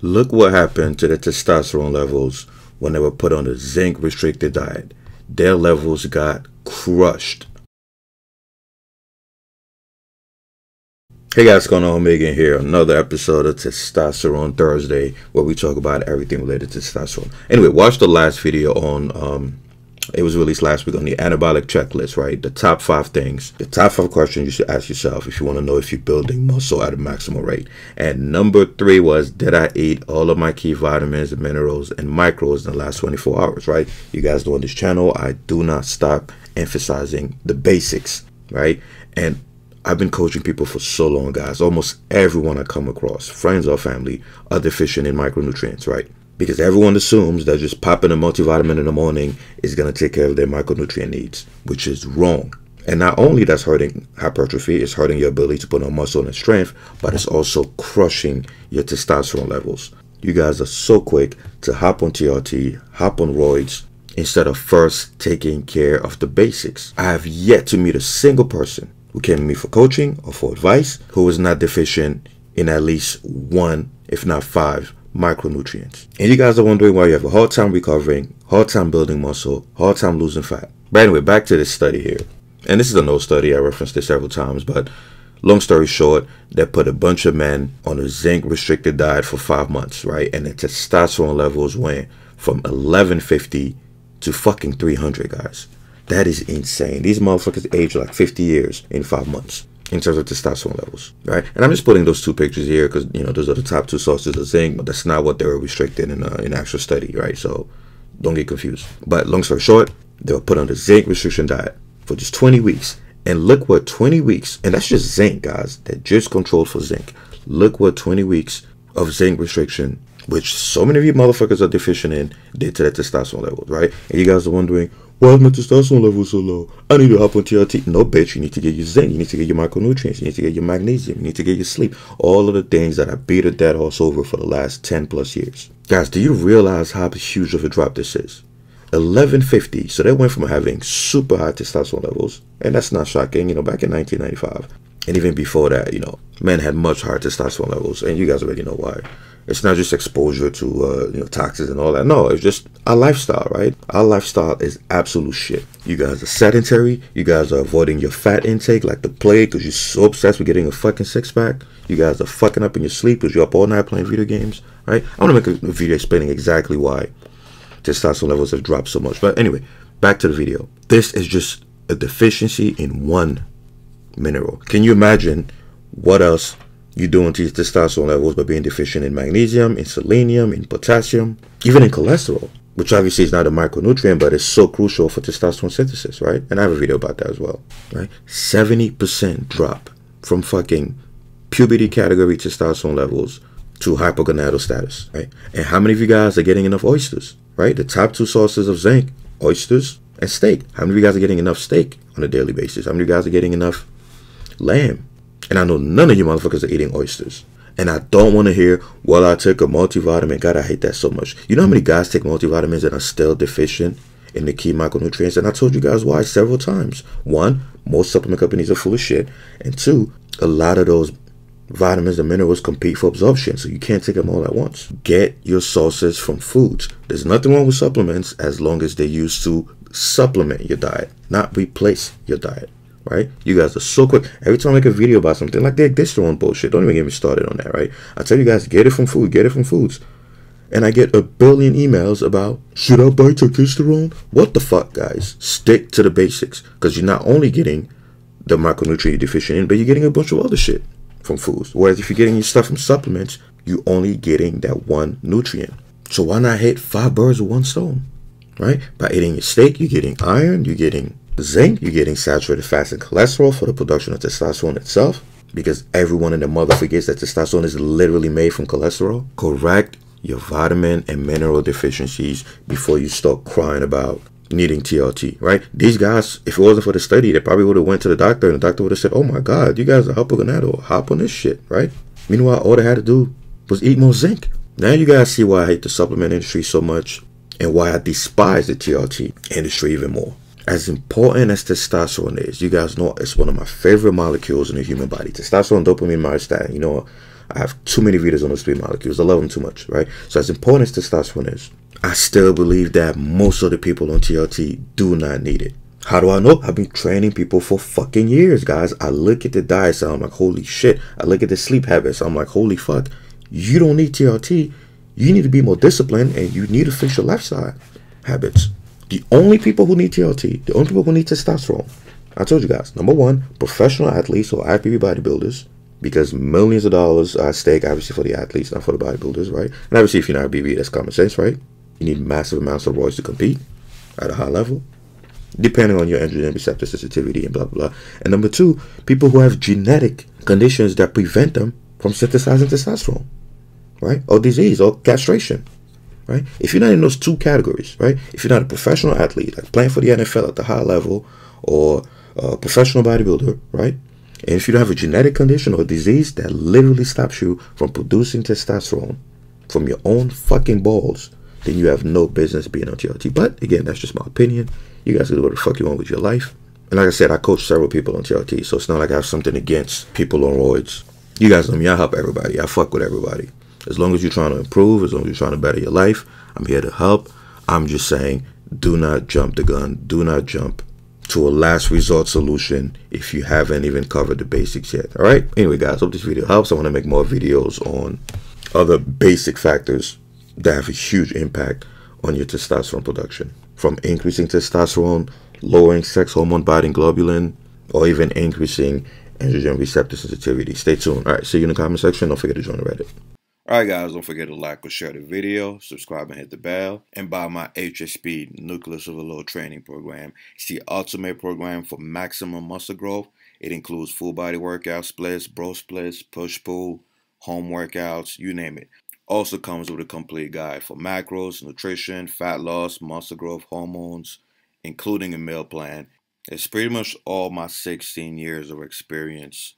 Look what happened to the testosterone levels when they were put on a zinc restricted diet. Their levels got crushed. Hey guys, what's going on? Megan here. Another episode of Testosterone Thursday where we talk about everything related to testosterone. Anyway, watch the last video on um, it was released last week on the anabolic checklist, right? The top five things, the top five questions you should ask yourself if you want to know if you're building muscle at a maximal rate. And number three was, did I eat all of my key vitamins, minerals, and micros in the last 24 hours, right? You guys know on this channel, I do not stop emphasizing the basics, right? And I've been coaching people for so long, guys. Almost everyone I come across, friends or family, are deficient in micronutrients, right? Because everyone assumes that just popping a multivitamin in the morning is going to take care of their micronutrient needs, which is wrong. And not only that's hurting hypertrophy, it's hurting your ability to put on muscle and strength, but it's also crushing your testosterone levels. You guys are so quick to hop on TRT, hop on roids, instead of first taking care of the basics. I have yet to meet a single person who came to me for coaching or for advice who was not deficient in at least one, if not five, micronutrients. And you guys are wondering why you have a hard time recovering, hard time building muscle, hard time losing fat. But anyway, back to this study here. And this is an old study, I referenced this several times, but long story short, they put a bunch of men on a zinc restricted diet for five months, right? And the testosterone levels went from 1150 to fucking 300, guys. That is insane. These motherfuckers aged like 50 years in five months in terms of testosterone levels, right? And I'm just putting those two pictures here because you know those are the top two sources of zinc, but that's not what they were restricted in uh, in actual study, right? So don't get confused. But long story short, they were put on the zinc restriction diet for just 20 weeks, and look what 20 weeks, and that's just zinc, guys. That just controlled for zinc. Look what 20 weeks of zinc restriction, which so many of you motherfuckers are deficient in, did to their testosterone levels, right? And you guys are wondering, why is my testosterone level so low? I need to hop on TRT. No, bitch. You need to get your zinc. You need to get your micronutrients. You need to get your magnesium. You need to get your sleep. All of the things that I beat a dead horse over for the last 10 plus years. Guys, do you realize how huge of a drop this is? 1150. So they went from having super high testosterone levels, and that's not shocking, you know, back in 1995. And even before that, you know, men had much higher testosterone levels, and you guys already know why. It's not just exposure to uh, you know toxins and all that. No, it's just our lifestyle, right? Our lifestyle is absolute shit. You guys are sedentary. You guys are avoiding your fat intake like the plague because you're so obsessed with getting a fucking six pack. You guys are fucking up in your sleep because you're up all night playing video games, right? I want to make a video explaining exactly why testosterone levels have dropped so much. But anyway, back to the video. This is just a deficiency in one mineral. Can you imagine what else you're doing to your testosterone levels by being deficient in magnesium, in selenium, in potassium, even in cholesterol, which obviously is not a micronutrient, but it's so crucial for testosterone synthesis, right? And I have a video about that as well, right? 70% drop from fucking puberty category testosterone levels to hypogonadal status, right? And how many of you guys are getting enough oysters, right? The top two sources of zinc, oysters and steak. How many of you guys are getting enough steak on a daily basis? How many of you guys are getting enough lamb? And I know none of you motherfuckers are eating oysters. And I don't want to hear, well, I took a multivitamin. God, I hate that so much. You know how many guys take multivitamins and are still deficient in the key micronutrients? And I told you guys why several times. One, most supplement companies are full of shit. And two, a lot of those vitamins and minerals compete for absorption, so you can't take them all at once. Get your sources from foods. There's nothing wrong with supplements as long as they're used to supplement your diet, not replace your diet right? You guys are so quick. Every time I make a video about something, like they own bullshit. Don't even get me started on that, right? I tell you guys, get it from food, get it from foods. And I get a billion emails about, should I buy turkesterone? What the fuck, guys? Stick to the basics. Because you're not only getting the micronutrient you're deficient in, but you're getting a bunch of other shit from foods. Whereas if you're getting your stuff from supplements, you're only getting that one nutrient. So why not hit five birds with one stone? Right? By eating your steak, you're getting iron, you're getting zinc, you're getting saturated fats and cholesterol for the production of testosterone itself, because everyone in the mother forgets that testosterone is literally made from cholesterol. Correct your vitamin and mineral deficiencies before you start crying about needing TRT, right? These guys, if it wasn't for the study, they probably would have went to the doctor and the doctor would have said, oh my God, you guys are hypogonadal, hop on this shit, right? Meanwhile, all they had to do was eat more zinc. Now you guys see why I hate the supplement industry so much and why I despise the TRT industry even more as important as testosterone is, you guys know it's one of my favorite molecules in the human body. Testosterone, dopamine, myostatin. You know, I have too many videos on those three molecules. I love them too much, right? So as important as testosterone is, I still believe that most of the people on TRT do not need it. How do I know? I've been training people for fucking years, guys. I look at the diet, so I'm like, holy shit. I look at the sleep habits, I'm like, holy fuck. You don't need TRT. You need to be more disciplined and you need to fix your lifestyle habits. The only people who need TRT, the only people who need testosterone, I told you guys, number one, professional athletes or IFBB bodybuilders, because millions of dollars are at stake, obviously, for the athletes, not for the bodybuilders, right? And obviously, if you're not BB, that's common sense, right? You need massive amounts of roids to compete at a high level, depending on your androgen receptor sensitivity and blah, blah, blah. And number two, people who have genetic conditions that prevent them from synthesizing testosterone, right? Or disease or castration, right? If you're not in those two categories, right? If you're not a professional athlete, like playing for the NFL at the high level or a professional bodybuilder, right? And if you don't have a genetic condition or disease that literally stops you from producing testosterone from your own fucking balls, then you have no business being on TRT. But again, that's just my opinion. You guys can do what the fuck you want with your life. And like I said, I coach several people on TRT, so it's not like I have something against people on roids. You guys know me, I help everybody. I fuck with everybody. As long as you're trying to improve, as long as you're trying to better your life, I'm here to help. I'm just saying, do not jump the gun. Do not jump to a last resort solution if you haven't even covered the basics yet. All right. Anyway, guys, hope this video helps. I want to make more videos on other basic factors that have a huge impact on your testosterone production, from increasing testosterone, lowering sex hormone binding globulin, or even increasing androgen receptor sensitivity. Stay tuned. All right. See you in the comment section. Don't forget to join the Reddit. Alright guys, don't forget to like or share the video, subscribe and hit the bell, and buy my HSP Nucleus Overload Training Program. It's the ultimate program for maximum muscle growth. It includes full body workout splits, bro splits, push-pull, home workouts, you name it. Also comes with a complete guide for macros, nutrition, fat loss, muscle growth, hormones, including a meal plan. It's pretty much all my 16 years of experience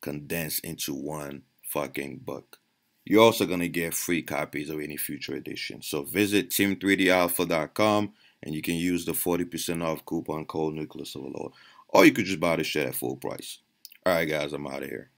condensed into one fucking book. You're also going to get free copies of any future edition. So visit team3dalpha.com and you can use the 40% off coupon code Nucleus Overload. Or you could just buy the shit at full price. Alright guys, I'm out of here.